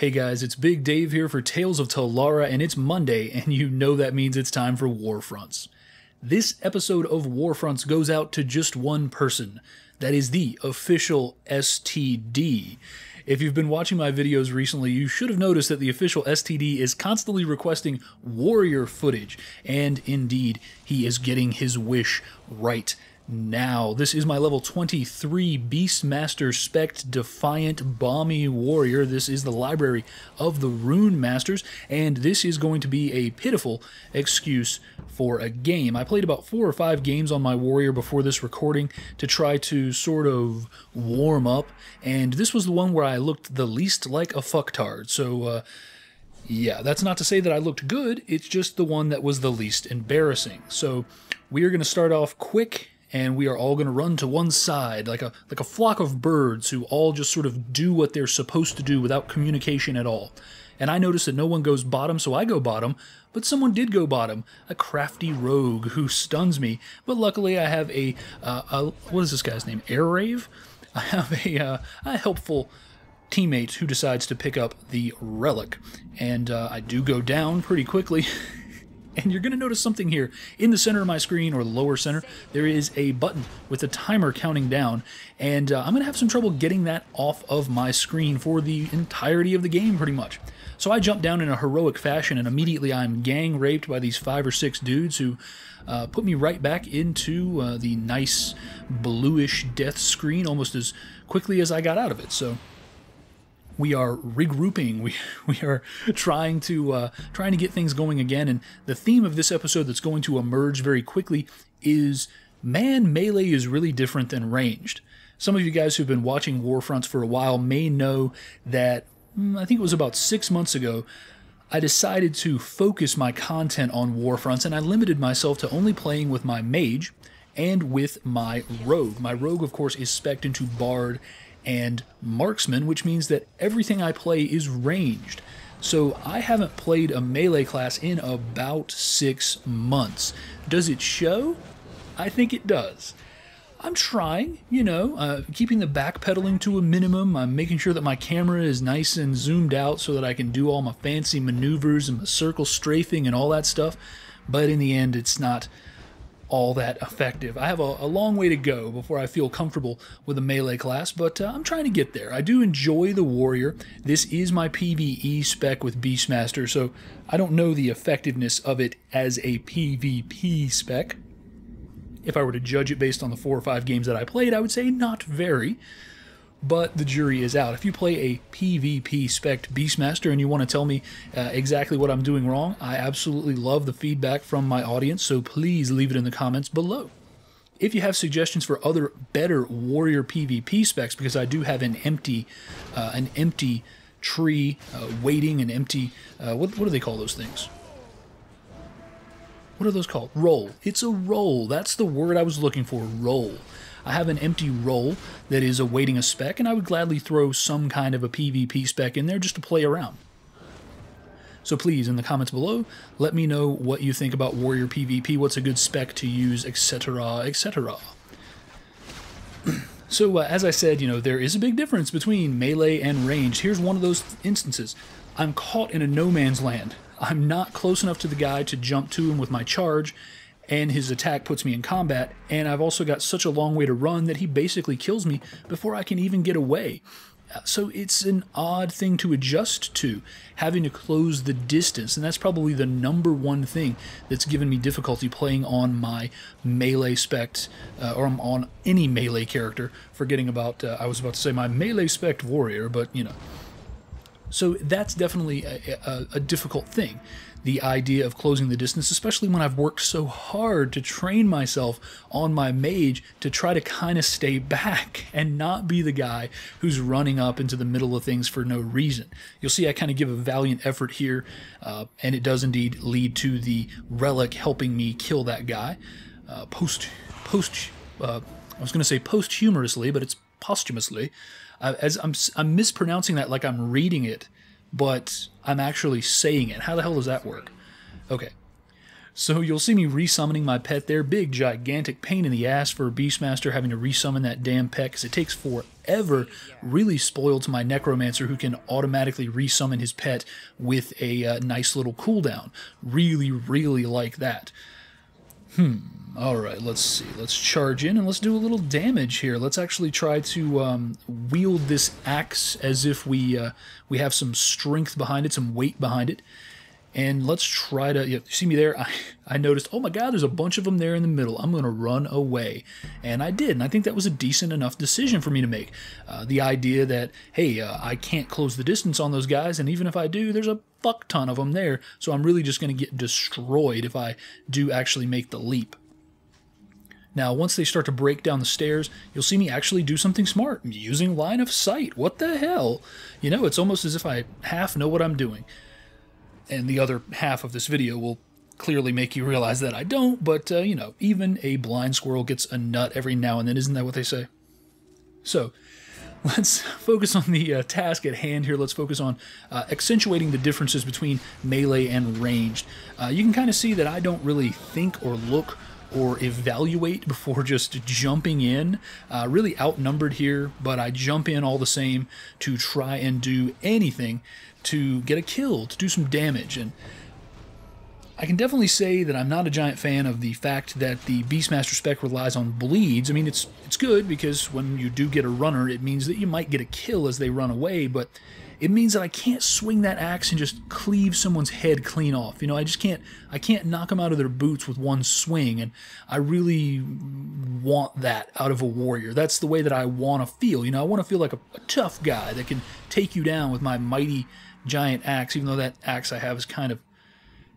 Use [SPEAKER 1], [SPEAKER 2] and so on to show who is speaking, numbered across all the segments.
[SPEAKER 1] Hey guys, it's Big Dave here for Tales of Telara, and it's Monday, and you know that means it's time for Warfronts. This episode of Warfronts goes out to just one person. That is the official STD. If you've been watching my videos recently, you should have noticed that the official STD is constantly requesting warrior footage, and indeed, he is getting his wish right now. This is my level 23 Beastmaster spec'd Defiant Bahmi Warrior. This is the library of the Runemasters, and this is going to be a pitiful excuse for a game. I played about four or five games on my warrior before this recording to try to sort of warm up, and this was the one where I looked the least like a fucktard. So, uh, yeah, that's not to say that I looked good, it's just the one that was the least embarrassing. So, we are going to start off quick and we are all going to run to one side like a like a flock of birds who all just sort of do what they're supposed to do without communication at all. And I notice that no one goes bottom, so I go bottom, but someone did go bottom, a crafty rogue who stuns me. But luckily, I have a, uh, a what is this guy's name? Air Rave. I have a, uh, a helpful teammate who decides to pick up the relic, and uh, I do go down pretty quickly. And you're going to notice something here. In the center of my screen, or the lower center, there is a button with a timer counting down. And uh, I'm going to have some trouble getting that off of my screen for the entirety of the game, pretty much. So I jump down in a heroic fashion, and immediately I'm gang raped by these five or six dudes who uh, put me right back into uh, the nice bluish death screen almost as quickly as I got out of it. So we are regrouping. We we are trying to uh, trying to get things going again. And the theme of this episode that's going to emerge very quickly is man melee is really different than ranged. Some of you guys who've been watching Warfronts for a while may know that mm, I think it was about six months ago. I decided to focus my content on Warfronts, and I limited myself to only playing with my mage and with my rogue. My rogue, of course, is spec'd into Bard and marksman, which means that everything I play is ranged. So I haven't played a melee class in about six months. Does it show? I think it does. I'm trying, you know, uh, keeping the backpedaling to a minimum. I'm making sure that my camera is nice and zoomed out so that I can do all my fancy maneuvers and my circle strafing and all that stuff. But in the end, it's not all that effective. I have a, a, long way to go before I feel comfortable with a melee class, but uh, I'm trying to get there. I do enjoy the warrior. This is my PvE spec with Beastmaster, so I don't know the effectiveness of it as a PvP spec. If I were to judge it based on the four or five games that I played, I would say not very but the jury is out. If you play a PvP spec Beastmaster and you want to tell me uh, exactly what I'm doing wrong, I absolutely love the feedback from my audience, so please leave it in the comments below. If you have suggestions for other better warrior PvP specs, because I do have an empty, uh, an empty tree uh, waiting, an empty, uh, what, what do they call those things? What are those called? Role. It's a role. That's the word I was looking for. Role. I have an empty role that is awaiting a spec, and I would gladly throw some kind of a PvP spec in there just to play around. So please, in the comments below, let me know what you think about Warrior PvP, what's a good spec to use, etc., etc. so, uh, as I said, you know, there is a big difference between melee and range. Here's one of those instances. I'm caught in a no man's land. I'm not close enough to the guy to jump to him with my charge, and his attack puts me in combat, and I've also got such a long way to run that he basically kills me before I can even get away. So it's an odd thing to adjust to, having to close the distance, and that's probably the number one thing that's given me difficulty playing on my melee spec, uh, or on any melee character. Forgetting about, uh, I was about to say my melee spec warrior, but you know. So that's definitely a, a, a difficult thing the idea of closing the distance, especially when I've worked so hard to train myself on my mage to try to kind of stay back and not be the guy who's running up into the middle of things for no reason. You'll see I kind of give a valiant effort here, uh, and it does indeed lead to the relic helping me kill that guy. Uh, post, post, uh, I was going to say posthumously, but it's posthumously. as I'm, I'm mispronouncing that like I'm reading it but I'm actually saying it. How the hell does that work? Okay. So you'll see me resummoning my pet there. Big, gigantic pain in the ass for Beastmaster having to resummon that damn pet because it takes forever. Really spoiled to my Necromancer who can automatically resummon his pet with a uh, nice little cooldown. Really, really like that. Hmm. All right, let's see. Let's charge in and let's do a little damage here. Let's actually try to um, wield this axe as if we uh, we have some strength behind it, some weight behind it. And let's try to, you see me there? I, I noticed, oh my God, there's a bunch of them there in the middle. I'm going to run away. And I did. And I think that was a decent enough decision for me to make. Uh, the idea that, hey, uh, I can't close the distance on those guys. And even if I do, there's a fuck ton of them there. So I'm really just going to get destroyed if I do actually make the leap. Now, once they start to break down the stairs, you'll see me actually do something smart using line of sight. What the hell? You know, it's almost as if I half know what I'm doing and the other half of this video will clearly make you realize that I don't, but, uh, you know, even a blind squirrel gets a nut every now and then, isn't that what they say? So, let's focus on the uh, task at hand here. Let's focus on uh, accentuating the differences between melee and ranged. Uh, you can kind of see that I don't really think or look or evaluate before just jumping in. Uh, really outnumbered here, but I jump in all the same to try and do anything to get a kill, to do some damage. And I can definitely say that I'm not a giant fan of the fact that the Beastmaster spec relies on bleeds. I mean, it's it's good because when you do get a runner, it means that you might get a kill as they run away, but it means that I can't swing that axe and just cleave someone's head clean off. You know, I just can't I can't knock them out of their boots with one swing and I really want that out of a warrior. That's the way that I want to feel. You know, I want to feel like a, a tough guy that can take you down with my mighty giant axe, even though that axe I have is kind of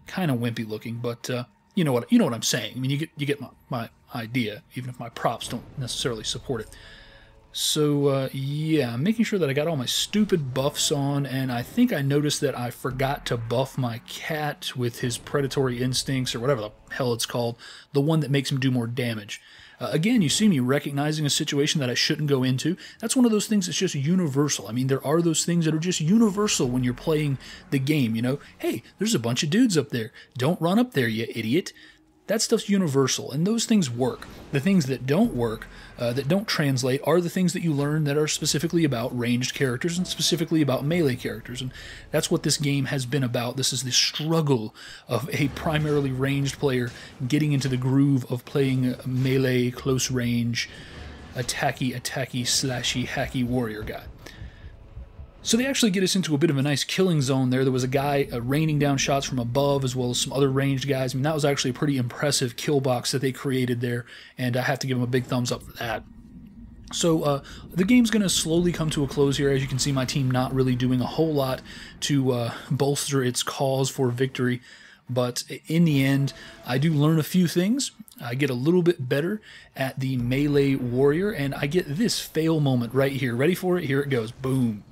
[SPEAKER 1] kind of wimpy looking, but uh, you know what you know what I'm saying. I mean, you get you get my, my idea, even if my props don't necessarily support it. So uh, yeah, I'm making sure that I got all my stupid buffs on, and I think I noticed that I forgot to buff my cat with his predatory instincts or whatever the hell it's called, the one that makes him do more damage. Uh, again, you see me recognizing a situation that I shouldn't go into. That's one of those things that's just universal. I mean, there are those things that are just universal when you're playing the game. You know, hey, there's a bunch of dudes up there. Don't run up there, you idiot. That stuff's universal, and those things work. The things that don't work, uh, that don't translate, are the things that you learn that are specifically about ranged characters and specifically about melee characters. And that's what this game has been about. This is the struggle of a primarily ranged player getting into the groove of playing melee, close range, attacky, attacky, slashy, hacky warrior guy. So they actually get us into a bit of a nice killing zone there. There was a guy uh, raining down shots from above as well as some other ranged guys. I mean, that was actually a pretty impressive kill box that they created there, and I have to give them a big thumbs up for that. So uh, the game's going to slowly come to a close here. As you can see, my team not really doing a whole lot to uh, bolster its cause for victory. But in the end, I do learn a few things. I get a little bit better at the melee warrior, and I get this fail moment right here. Ready for it? Here it goes. Boom.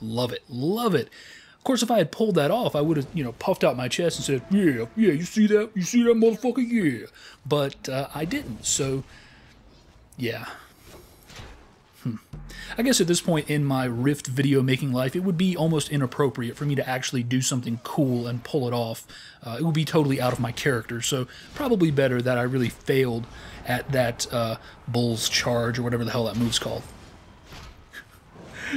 [SPEAKER 1] Love it. Love it. Of course, if I had pulled that off, I would have, you know, puffed out my chest and said, yeah, yeah, you see that? You see that motherfucker? Yeah. But uh, I didn't. So, yeah. Hmm. I guess at this point in my Rift video making life, it would be almost inappropriate for me to actually do something cool and pull it off. Uh, it would be totally out of my character, so probably better that I really failed at that uh, Bull's Charge or whatever the hell that move's called.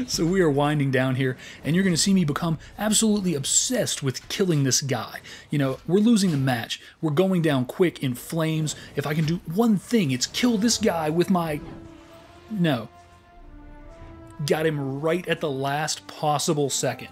[SPEAKER 1] So we are winding down here, and you're going to see me become absolutely obsessed with killing this guy. You know, we're losing the match. We're going down quick in flames. If I can do one thing, it's kill this guy with my... No. Got him right at the last possible second.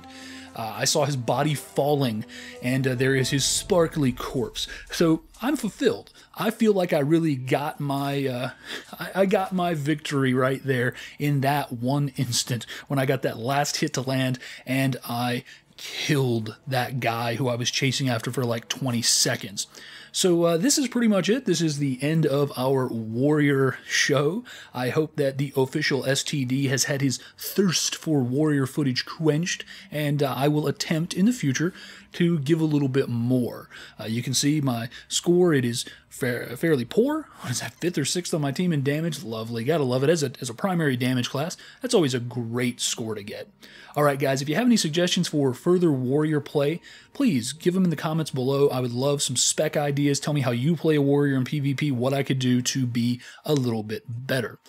[SPEAKER 1] Uh, I saw his body falling, and uh, there is his sparkly corpse. So I'm fulfilled. I feel like I really got my uh, I, I got my victory right there in that one instant when I got that last hit to land, and I killed that guy who I was chasing after for like 20 seconds. So uh, this is pretty much it. This is the end of our Warrior show. I hope that the official STD has had his thirst for Warrior footage quenched, and uh, I will attempt in the future to give a little bit more. Uh, you can see my score. It is fair, fairly poor. What is that, fifth or sixth on my team in damage? Lovely. Gotta love it. As a, as a primary damage class, that's always a great score to get. All right, guys, if you have any suggestions for further warrior play, please give them in the comments below. I would love some spec ideas. Tell me how you play a warrior in PvP, what I could do to be a little bit better.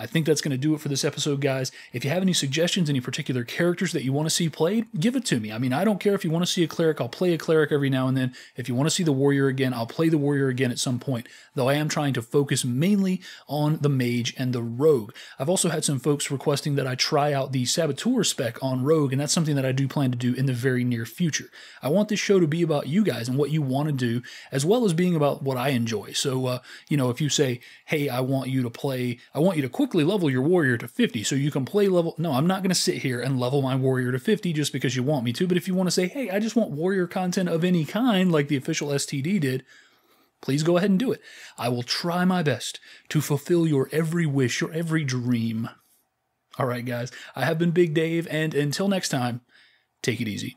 [SPEAKER 1] I think that's going to do it for this episode, guys. If you have any suggestions, any particular characters that you want to see played, give it to me. I mean, I don't care if you want to see a cleric, I'll play a cleric every now and then. If you want to see the warrior again, I'll play the warrior again at some point, though I am trying to focus mainly on the mage and the rogue. I've also had some folks requesting that I try out the saboteur spec on rogue, and that's something that I do plan to do in the very near future. I want this show to be about you guys and what you want to do, as well as being about what I enjoy. So, uh, you know, if you say, hey, I want you to play, I want you to quickly level your warrior to 50 so you can play level. No, I'm not going to sit here and level my warrior to 50 just because you want me to. But if you want to say, hey, I just want warrior content of any kind, like the official STD did, please go ahead and do it. I will try my best to fulfill your every wish, your every dream. All right, guys, I have been Big Dave, and until next time, take it easy.